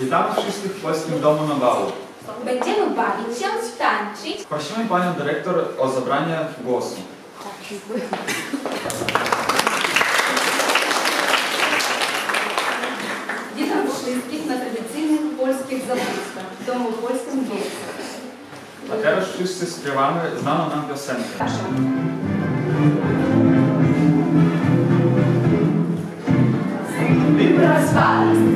Witamy wszystkich w Polskim Domu Nawału. Będziemy bawić się, tańczyć. Prosimy Panią Dyrektor o zabranie głosu. Witam wszystkich na tradycyjnych polskich zabawkach w Domu Polskim Wielce. A teraz wszyscy śpiewamy znaną nam piosenkę. Выброс вас,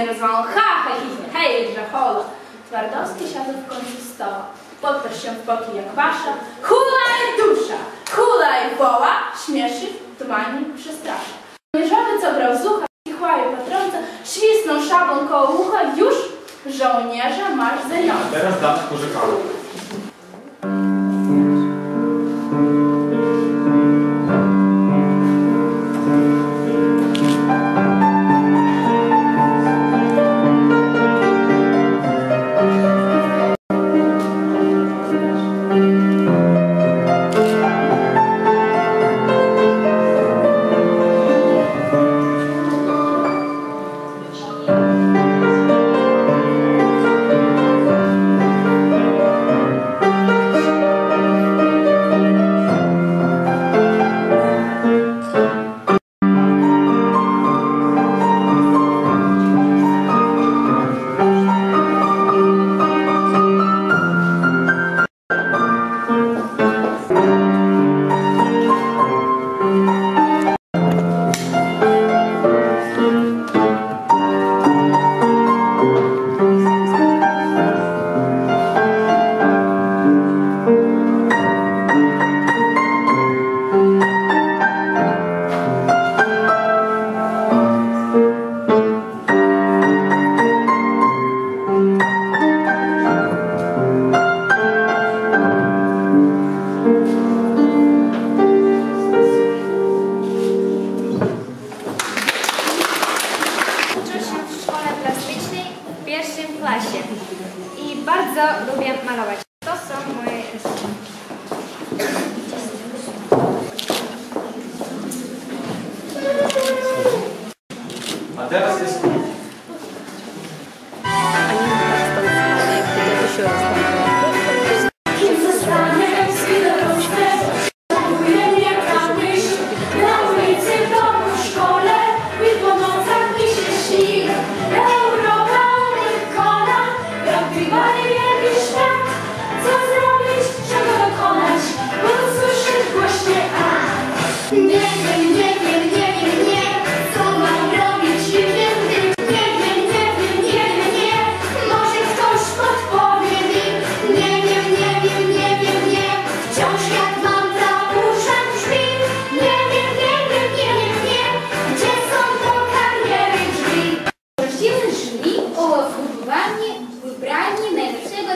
nie rozwalą, ha, ha, hi, hej, grzechola. Twardowski siadł w końcu stoła, podparł się w boki jak wasza, hulaj dusza, hulaj woła, śmieszy, tumani, przestrasza. Mierzowy, co brał z ucha, chłaju patronca, świsnął szablą koło ucha, już żołnierza masz za nią. Teraz damy korzykalu.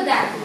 ajudar.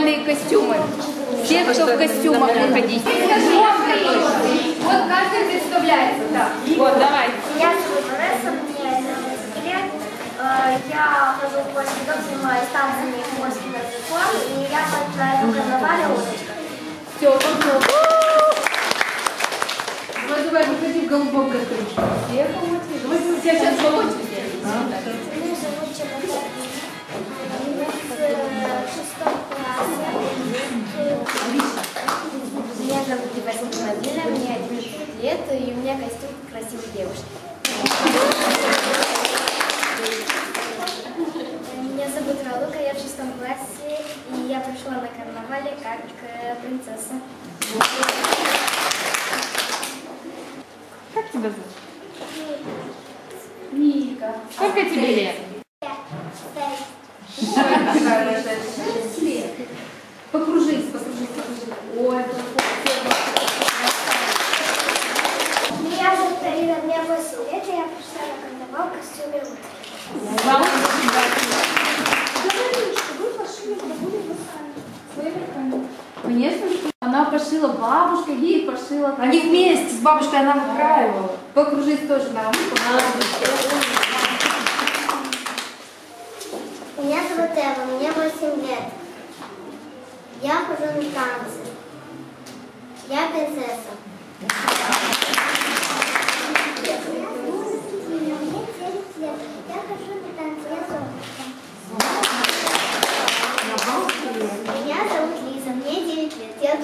Бальные костюмы. Те, кто в костюмах выходить. Вот каждый представляется, да. Вот, давай. Я зовут Ванесса, мне 11 лет. Я хожу в польский дом, занимаюсь танцами и польским языком, и я этом карнавале удочка. Все, Давай, давай, выходи в голубом костюме. Все помочь. Давай, тебя сейчас помочь. Меня зовут Чемодан. Меня зовут Ивасина Мадина, мне 11 лет, и у меня костюм красивой девушки. Меня зовут Ралука, я в шестом классе, и я пришла на карнавале как принцесса. Как тебя зовут? Ника. Сколько тебе лет? Покружись, покружись, покружись. Ой, Меня зовут Карина, мне 8 лет, и я пришла на карнавал в костюме. Конечно, она пошила, бабушка ей пошила. Они вместе с бабушкой она выкраивала. Покружись тоже на Меня зовут Эва, мне 8 лет. Я хожу на танцы. Я принцесса. Меня зовут Кристина, мне 9 лет. Я зовут Лиза, мне 9 лет. Я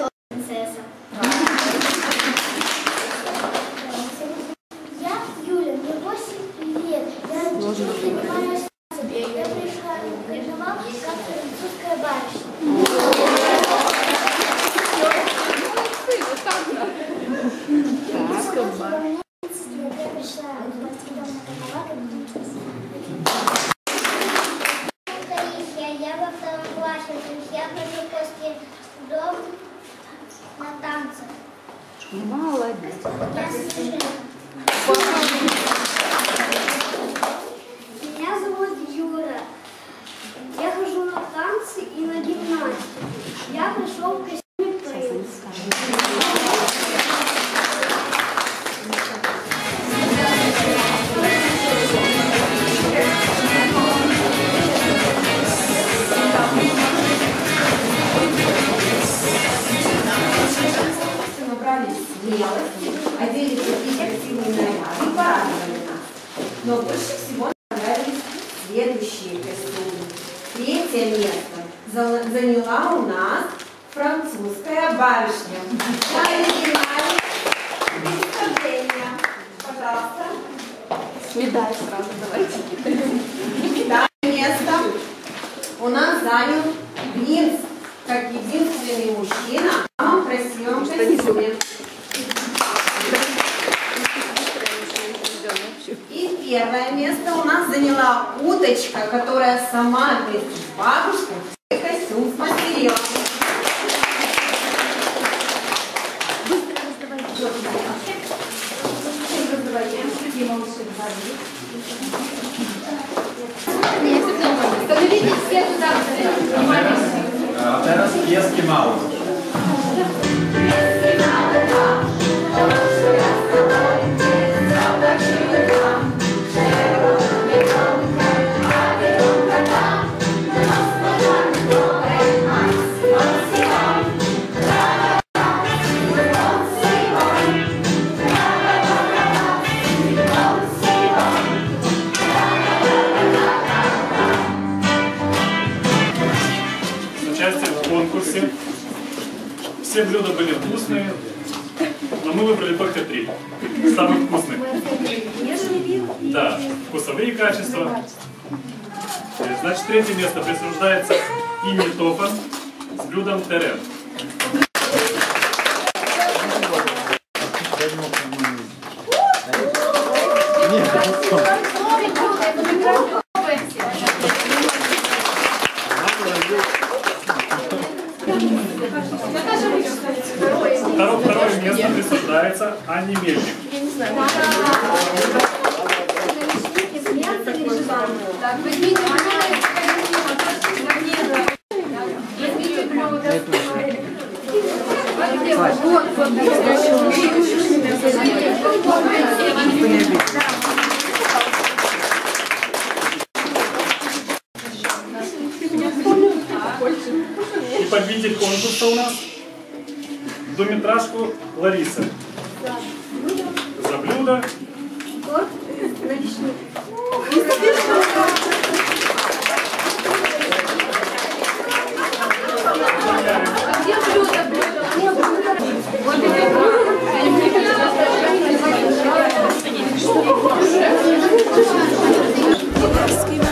барышня. На оригинале представление. Пожалуйста. Медаль сразу давайте. Пятое место у нас занял принц, как единственный мужчина в самом красивом костюме. И первое место у нас заняла уточка, которая сама вместе с бабушкой Nie, jestem zauważył. To nie widzicie, A teraz jest mało. Все блюда были вкусные, но мы выбрали только три. Самых вкусных. Да, вкусовые качества. Значит, третье место присуждается Инне Тофа с блюдом терен. нуждается Анне Мельник. Я не знаю. Вот. Дометражку Лариса. За блюдо. Торт наличный. Что?